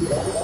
Electricity!